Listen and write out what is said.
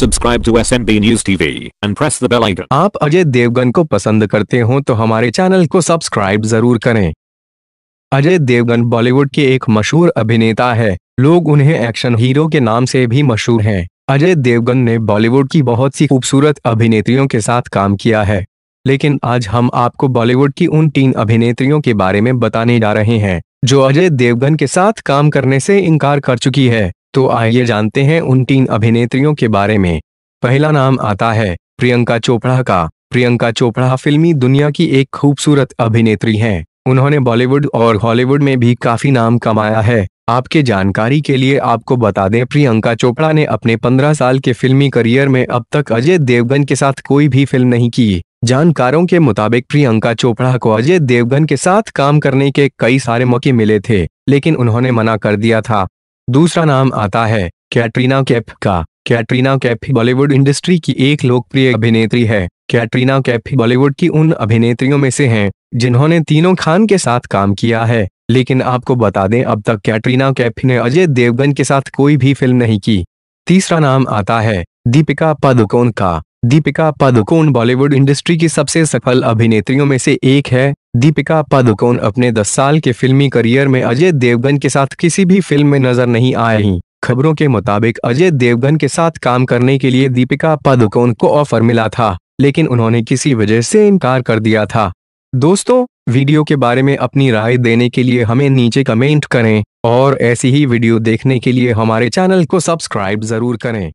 Subscribe to SNB News TV and press the bell icon. आप अजय देवगन को पसंद करते हो तो हमारे चैनल को सब्सक्राइब ज़रूर करें। अजय देवगन बॉलीवुड के एक मशहूर अभिनेता है। लोग उन्हें एक्शन हीरो के नाम से भी मशहूर हैं। अजय देवगन ने बॉलीवुड की बहुत सी खूबसूरत अभिनेत्रियों के साथ काम किया है। लेकिन आज हम आपको बॉलीवुड की उन तीन अभिनेत्रियों के बारे में बताने जा रहे हैं, जो अजय देवगन के साथ काम करने से इनकार कर चुकी है। तो आइए जानते हैं उन तीन अभिनेत्रियों के बारे में। पहला नाम आता है प्रियंका चोपड़ा का। प्रियंका चोपड़ा फिल्मी दुनिया की एक खूबसूरत अभिनेत्री हैं। उन्होंने बॉलीवुड और हॉलीवुड में भी काफ़ी नाम कमाया है। आपके जानकारी के लिए आपको बता दें, प्रियंका चोपड़ा ने अपने 15 साल के फिल्मी करियर में अब तक अजय देवगन के साथ कोई भी फ़िल्म नहीं की। जानकारों के मुताबिक प्रियंका चोपड़ा को अजय देवगन के साथ काम करने के कई सारे मौके मिले थे, लेकिन उन्होंने मना कर दिया था। दूसरा नाम आता है कैटरीना कैफ का। कैटरीना कैफ बॉलीवुड इंडस्ट्री की एक लोकप्रिय अभिनेत्री है। कैटरीना कैफ बॉलीवुड की उन अभिनेत्रियों में से हैं, जिन्होंने तीनों खान के साथ काम किया है। लेकिन आपको बता दें, अब तक कैटरीना कैफ ने अजय देवगन के साथ कोई भी फ़िल्म नहीं की। तीसरा नाम आता है दीपिका पादुकोण का। दीपिका पादुकोण बॉलीवुड इंडस्ट्री की सबसे सफल अभिनेत्रियों में से एक है। दीपिका पादुकोण अपने 10 साल के फिल्मी करियर में अजय देवगन के साथ किसी भी फ़िल्म में नज़र नहीं आई खबरों के मुताबिक अजय देवगन के साथ काम करने के लिए दीपिका पादुकोण को ऑफ़र मिला था, लेकिन उन्होंने किसी वजह से इनकार कर दिया था। दोस्तों, वीडियो के बारे में अपनी राय देने के लिए हमें नीचे कमेंट करें, और ऐसी ही वीडियो देखने के लिए हमारे चैनल को सब्सक्राइब ज़रूर करें।